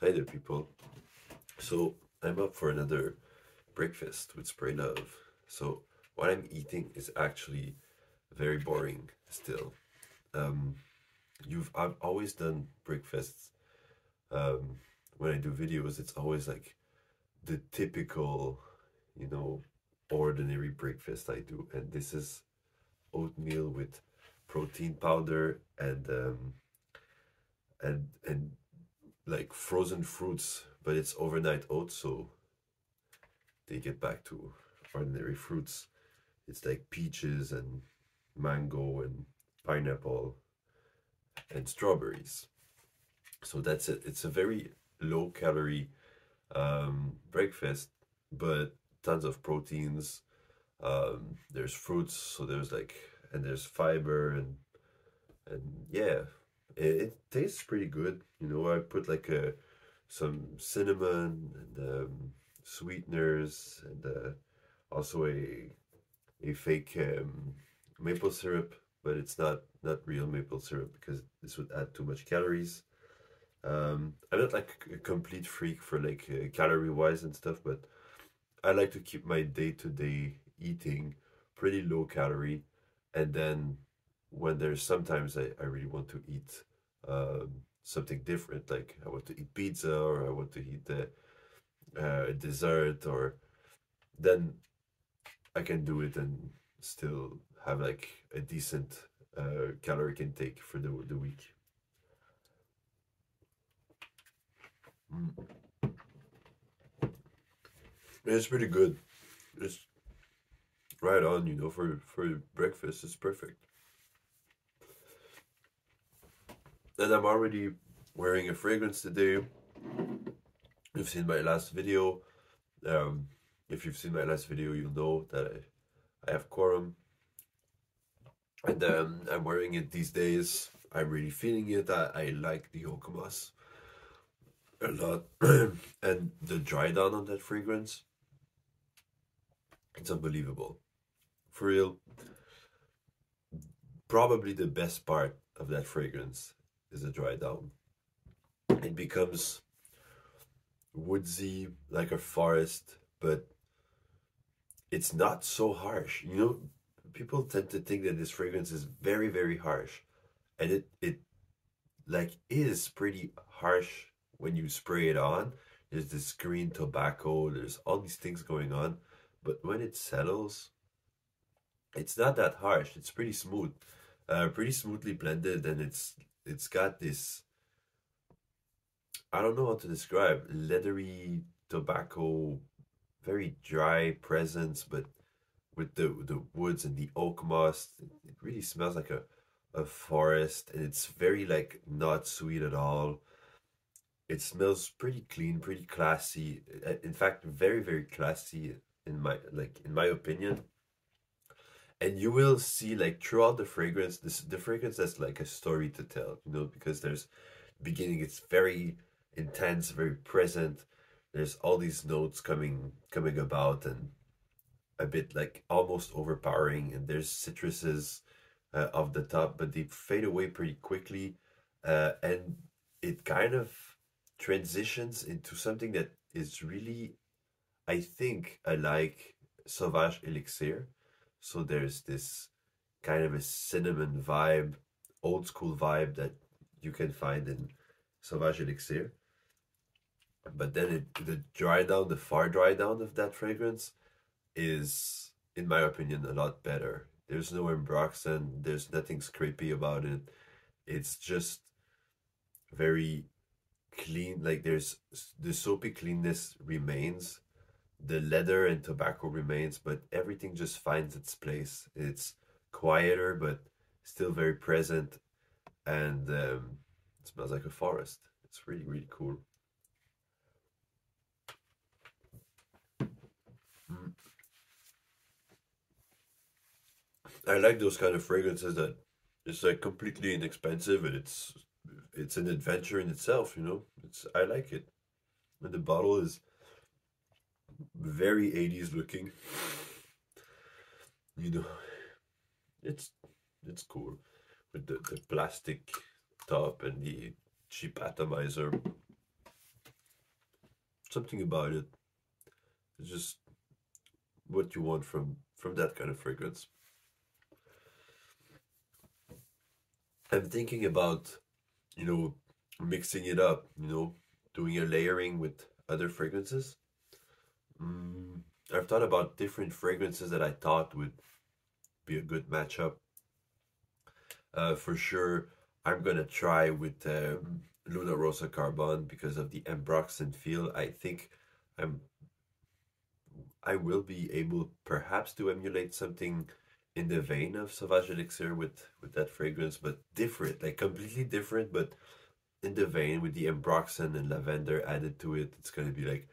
Hi there, people. So I'm up for another breakfast with Spray Love. So what I'm eating is actually very boring still. Um, you've I've always done breakfasts. Um, when I do videos, it's always like the typical, you know, ordinary breakfast I do, and this is oatmeal with protein powder and um, and and like frozen fruits, but it's overnight oats, so they get back to ordinary fruits. It's like peaches and mango and pineapple and strawberries. So that's it. It's a very low calorie um, breakfast, but tons of proteins. Um, there's fruits, so there's like and there's fiber and and yeah, it, tastes pretty good. You know, I put like a some cinnamon and um, sweeteners and uh, also a a fake um, maple syrup, but it's not not real maple syrup because this would add too much calories. Um, I'm not like a complete freak for like uh, calorie wise and stuff, but I like to keep my day to day eating pretty low calorie, and then when there's sometimes I, I really want to eat um, something different, like I want to eat pizza or I want to eat a, uh, dessert, or then I can do it and still have like a decent uh, caloric intake for the, the week. Mm. It's pretty good. It's right on, you know, for, for breakfast. It's perfect. And I'm already wearing a fragrance today. You've seen my last video. Um, if you've seen my last video, you'll know that I, I have quorum. And um, I'm wearing it these days. I'm really feeling it. I, I like the Oak a lot. and the dry down on that fragrance, it's unbelievable. For real, probably the best part of that fragrance is a dry down. It becomes woodsy like a forest, but it's not so harsh. You know, people tend to think that this fragrance is very, very harsh. And it it like is pretty harsh when you spray it on. There's this green tobacco, there's all these things going on. But when it settles, it's not that harsh. It's pretty smooth. Uh, pretty smoothly blended and it's it's got this I don't know how to describe leathery tobacco, very dry presence, but with the the woods and the oak moss, it really smells like a a forest, and it's very like not sweet at all. It smells pretty clean, pretty classy. Uh, in fact, very very classy in my like in my opinion and you will see like throughout the fragrance this the fragrance has like a story to tell you know because there's beginning it's very intense very present. There's all these notes coming coming about and a bit like almost overpowering and there's citruses uh, off the top but they fade away pretty quickly uh, and it kind of transitions into something that is really i think i like sauvage elixir so there's this kind of a cinnamon vibe, old school vibe that you can find in Sauvage Elixir. But then it, the dry down, the far dry down of that fragrance is, in my opinion, a lot better. There's no ambroxan, there's nothing scrapey about it. It's just very clean, like there's the soapy cleanness remains, the leather and tobacco remains, but everything just finds its place. It's quieter, but still very present, and um, it smells like a forest. It's really, really cool. Mm. I like those kind of fragrances that it's like completely inexpensive and it's it's an adventure in itself, you know. It's I like it. And the bottle is very 80s looking. You know, it's it's cool with the, the plastic top and the cheap atomizer. something about it. It's just what you want from from that kind of fragrance. I'm thinking about, you know, mixing it up, you know, doing a layering with other fragrances. Mm, I've thought about different fragrances that I thought would be a good matchup. Uh, for sure, I'm gonna try with um, Luna Rossa Carbon because of the ambroxan feel. I think I'm I will be able perhaps to emulate something in the vein of Sauvage Elixir with with that fragrance, but different, like completely different, but in the vein with the ambroxan and lavender added to it. It's gonna be like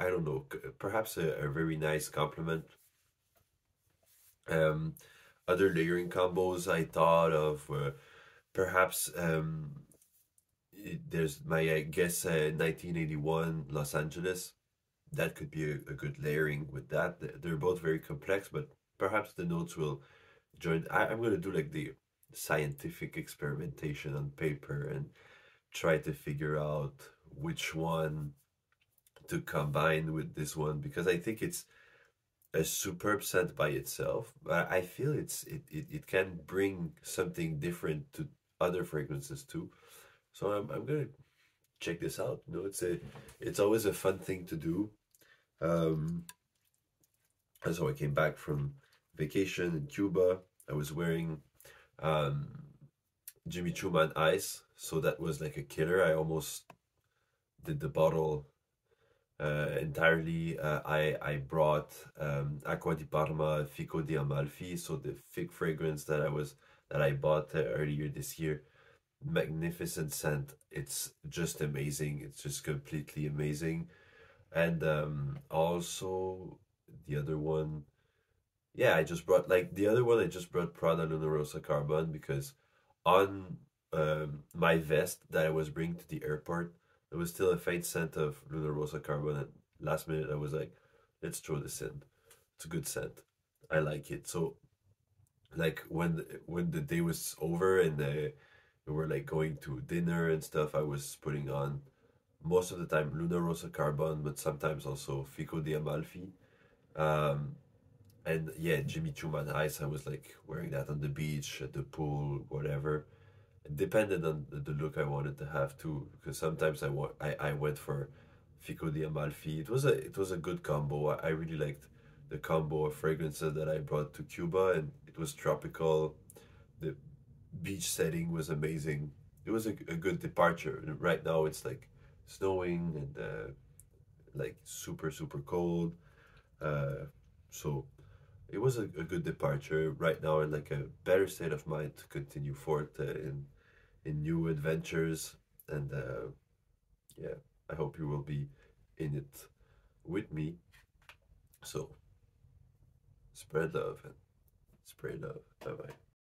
I don't know, perhaps a, a very nice compliment. Um, other layering combos I thought of were perhaps um, there's my I guess uh, 1981 Los Angeles. That could be a, a, good layering with that. They're both very complex, but perhaps the notes will join. I, I'm going to do like the scientific experimentation on paper and try to figure out which one to combine with this one because I think it's a superb scent by itself. I feel it's it, it, it can bring something different to other fragrances too. So I'm I'm gonna check this out. You know, it's a it's always a fun thing to do. Um, and so I came back from vacation in Cuba. I was wearing um, Jimmy Choo Man Ice, so that was like a killer. I almost did the bottle uh, entirely. Uh, I I brought um, Acqua di Parma Fico di Amalfi, so the fig fragrance that I was that I bought uh, earlier this year. Magnificent scent. It's just amazing. It's just completely amazing. And um, also the other one, yeah, I just brought like the other one. I just brought Prada Luna Rossa Carbon because on um, my vest that I was bringing to the airport, there was still a faint scent of Luna Rossa Carbon. And last minute, I was like, let's throw this in. It's a good scent. I like it. So, like when when the day was over and uh, we were like going to dinner and stuff, I was putting on most of the time Luna Rossa Carbon, but sometimes also Fico di Amalfi. Um, and yeah, Jimmy Choo Man Ice, I was like wearing that on the beach, at the pool, whatever depended on the look I wanted to have too. Because sometimes I, wa- I, I went for Fico di Amalfi. It was a it was a good combo. I, I really liked the combo of fragrances that I brought to Cuba, and it was tropical. The beach setting was amazing. It was a, a good departure. Right now it's like snowing and uh, like super super cold. Uh, so it was a, a good departure. Right now in like a better state of mind to continue forth uh, in in new adventures and uh, yeah i hope you will be in it with me. So spread love and spread love. Bye bye